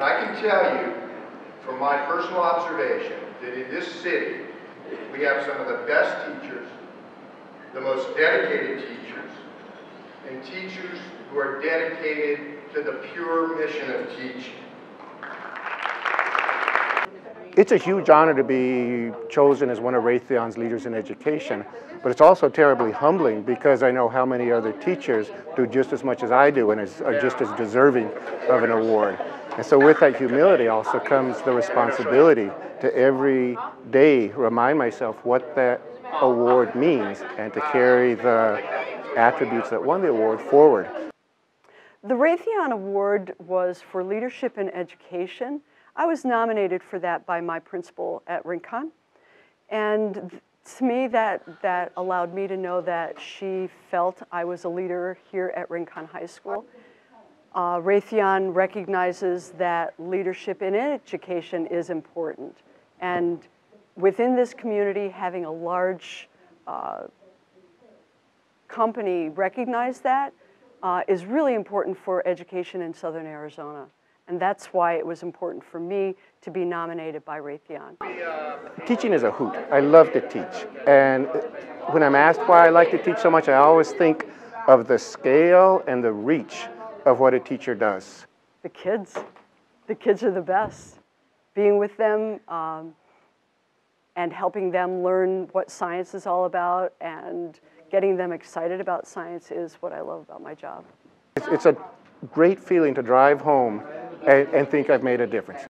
And I can tell you, from my personal observation, that in this city, we have some of the best teachers, the most dedicated teachers, and teachers who are dedicated to the pure mission of teaching. It's a huge honor to be chosen as one of Raytheon's leaders in education, but it's also terribly humbling because I know how many other teachers do just as much as I do and is, are just as deserving of an award. And so with that humility also comes the responsibility to every day remind myself what that award means and to carry the attributes that won the award forward. The Raytheon Award was for leadership in education. I was nominated for that by my principal at Rincon. And to me, that, that allowed me to know that she felt I was a leader here at Rincon High School. Uh, Raytheon recognizes that leadership in education is important. And within this community, having a large uh, company recognize that uh, is really important for education in Southern Arizona. And that's why it was important for me to be nominated by Raytheon. Teaching is a hoot. I love to teach. And when I'm asked why I like to teach so much, I always think of the scale and the reach of what a teacher does. The kids, the kids are the best. Being with them um, and helping them learn what science is all about and getting them excited about science is what I love about my job. It's, it's a great feeling to drive home and, and think I've made a difference.